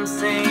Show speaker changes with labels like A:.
A: I'm saying